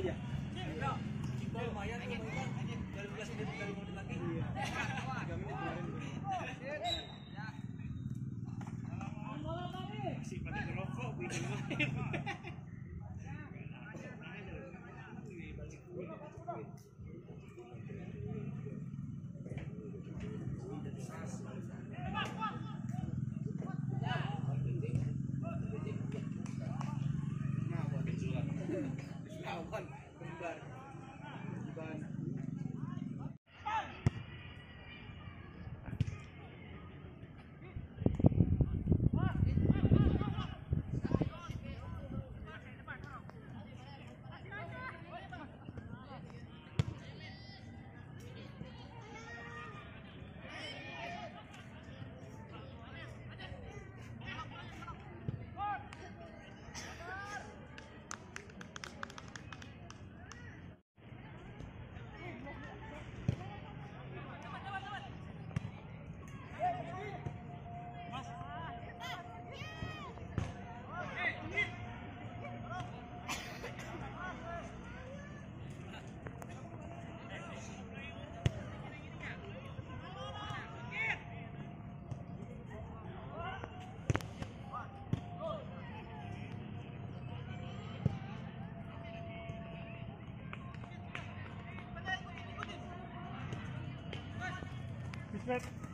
aja. Kita lumayan dari belas menit dari menit lagi tiga menit kemarin masih pada ngerokok belum main Next.